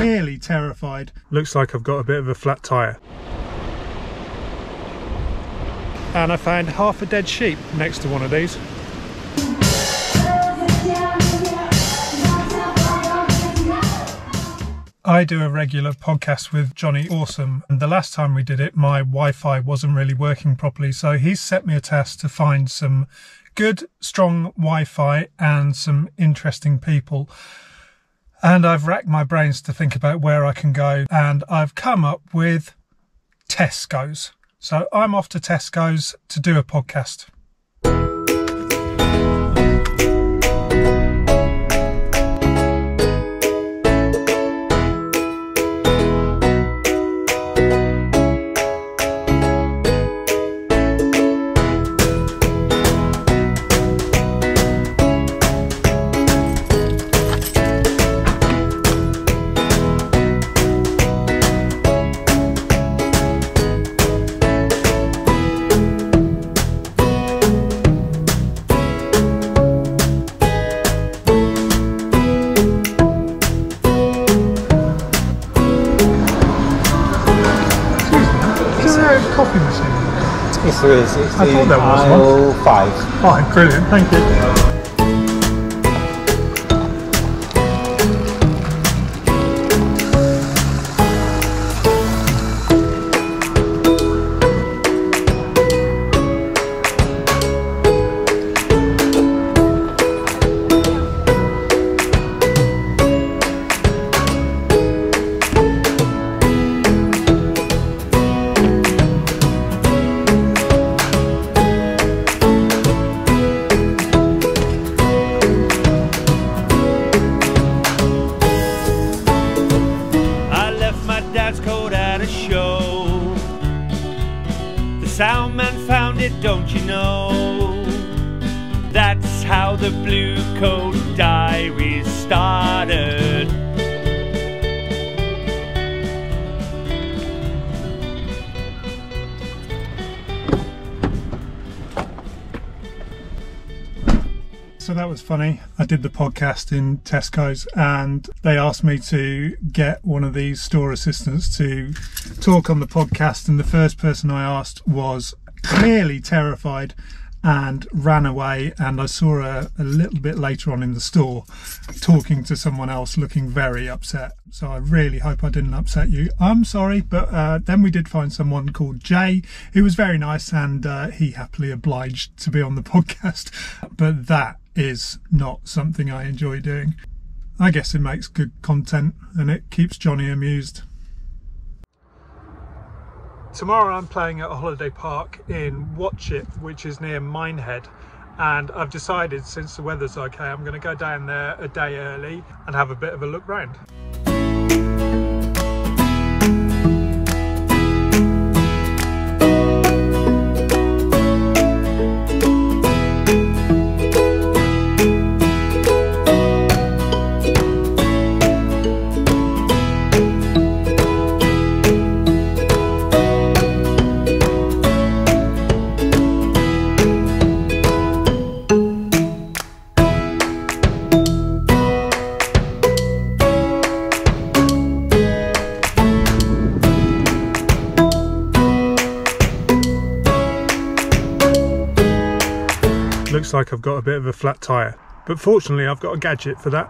clearly terrified. Looks like I've got a bit of a flat tyre. And I found half a dead sheep next to one of these. I do a regular podcast with Johnny Awesome, and the last time we did it, my Wi Fi wasn't really working properly. So he's set me a task to find some good, strong Wi Fi and some interesting people. And I've racked my brains to think about where I can go, and I've come up with Tesco's. So I'm off to Tesco's to do a podcast. Is. It's I thought there was aisle five. Fine, brilliant, thank you. You know? That's how the Blue Coat Diaries started. So that was funny. I did the podcast in Tesco's and they asked me to get one of these store assistants to talk on the podcast. And the first person I asked was clearly terrified and ran away. And I saw her a little bit later on in the store talking to someone else looking very upset. So I really hope I didn't upset you. I'm sorry. But uh, then we did find someone called Jay who was very nice and uh, he happily obliged to be on the podcast. But that is not something I enjoy doing. I guess it makes good content and it keeps Johnny amused. Tomorrow I'm playing at a holiday park in Watchet, which is near Minehead. And I've decided, since the weather's okay, I'm going to go down there a day early and have a bit of a look round. Looks like I've got a bit of a flat tyre, but fortunately I've got a gadget for that.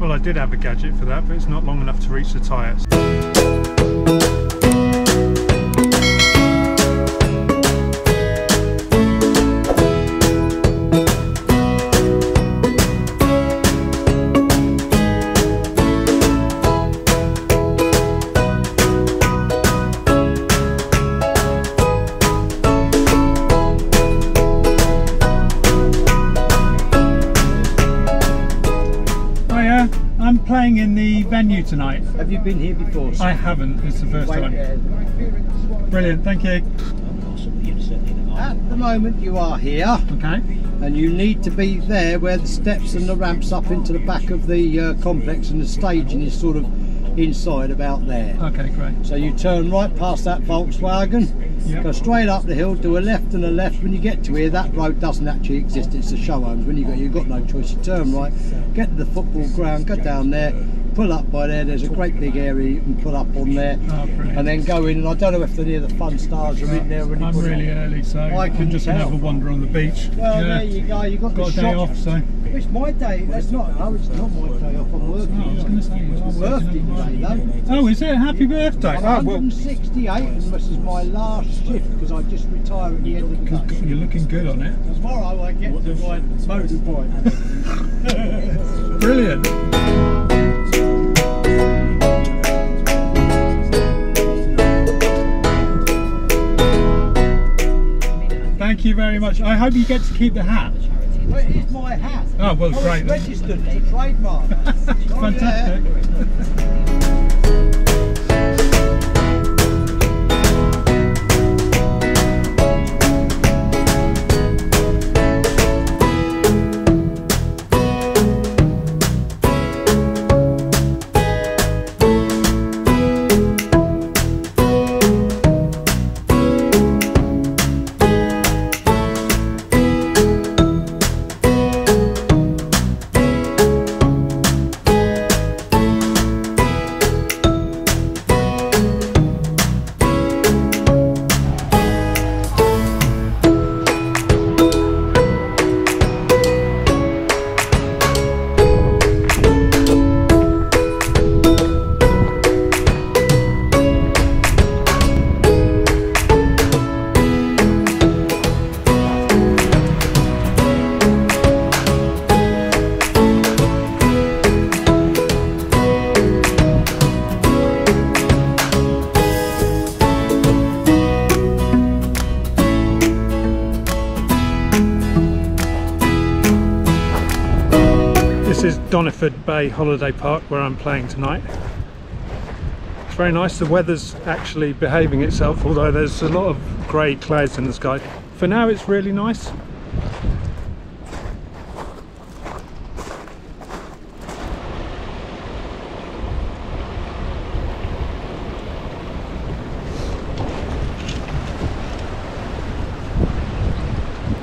Well, I did have a gadget for that, but it's not long enough to reach the tyres. Playing in the venue tonight. Have you been here before? I haven't, it's the first time. uh, Brilliant, thank you. possibly you'd certainly know. At the moment you are here, Okay. and you need to be there where the steps and the ramps up into the back of the uh, complex, and the staging is sort of inside about there. Okay, great. So you turn right past that Volkswagen, Yep. go straight up the hill, do a left and a left. When you get to here, that road doesn't actually exist. It's the show homes. When you got you've got no choice. You turn right, get to the football ground, go down there, pull up by there. There's a great big area you can pull up on there, Oh, and then go in. And I don't know if any of the fun stars are in there. I'm really on. early, so I I'm can just tell. have a wander on the beach. Well, yeah. there you go. You got, Got a the day off, so. It's my day. That's not. No, it's not my day off. I'm working. Oh, I was going to say, It's my birthday today, though. Oh, is it? Happy birthday. I'm Oh, 168 and this is my last shift because I just retire at the end of the you're looking good on it. Tomorrow I get to ride motorbike. Brilliant. Thank you very much. I hope you get to keep the hat. Well, it is my hat. Oh, well, great then. registered as a trademark. Oh. Fantastic. Doniford Bay Holiday Park where I'm playing tonight. It's very nice. The weather's actually behaving itself, although there's a lot of grey clouds in the sky. For now, it's really nice.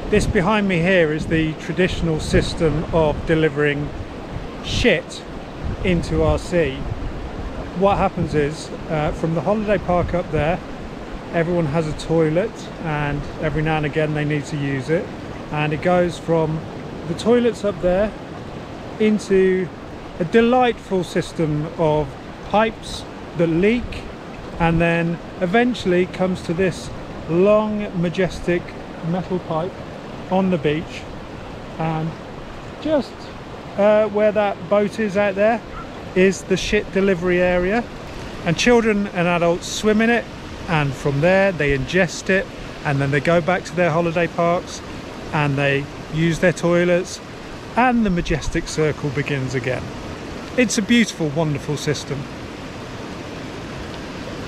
This behind me here is the traditional system of delivering shit into our sea, What happens is, uh, from the holiday park up there, everyone has a toilet and every now and again they need to use it. And it goes from the toilets up there into a delightful system of pipes that leak and then eventually comes to this long majestic metal pipe on the beach and just uh, where that boat is out there is the shit delivery area. And children and adults swim in it and from there they ingest it and then they go back to their holiday parks and they use their toilets and the majestic circle begins again. It's a beautiful wonderful system.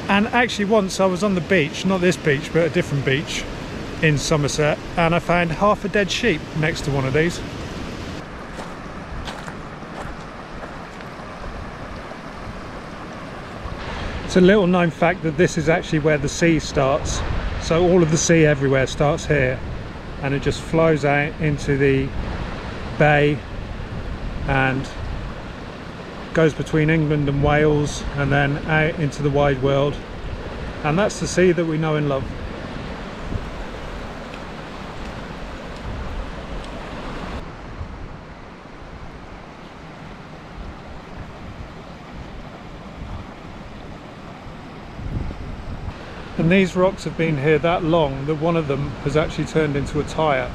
And actually once I was on the beach not this beach but a different beach in Somerset and I found half a dead sheep next to one of these It's a little known fact that this is actually where the sea starts. So all of the sea everywhere starts here and it just flows out into the bay and goes between England and Wales and then out into the wide world. And that's the sea that we know and love. These rocks have been here that long that one of them has actually turned into a tyre.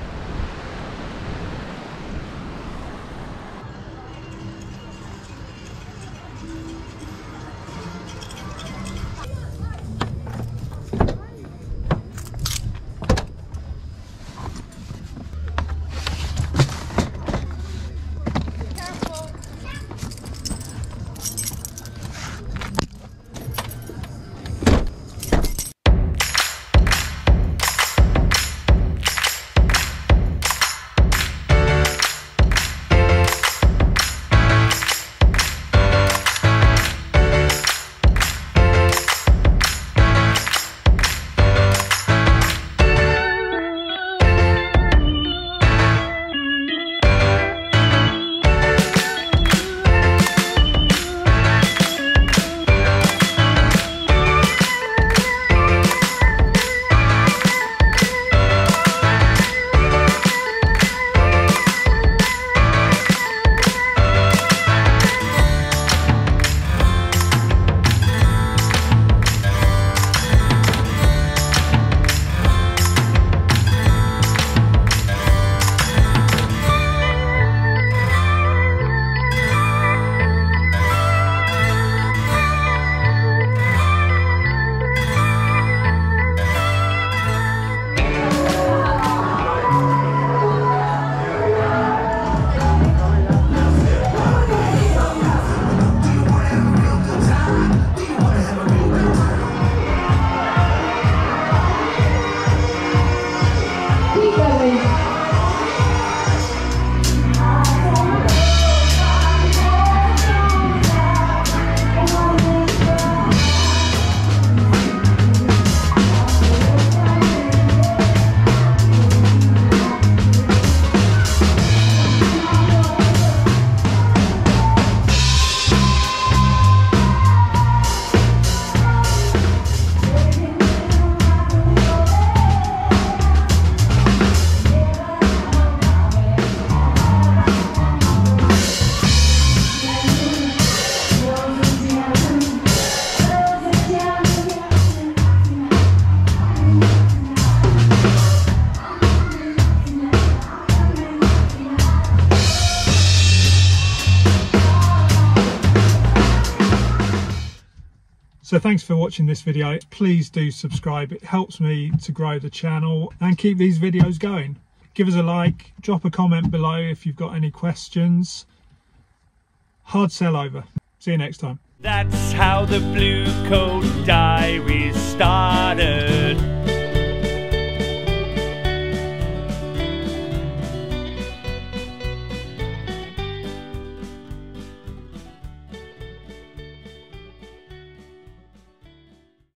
So thanks for watching this video. Please do subscribe. It helps me to grow the channel and keep these videos going. Give us a like, drop a comment below if you've got any questions. Hard sell over. See you next time. That's how the Blue Coat Diaries started.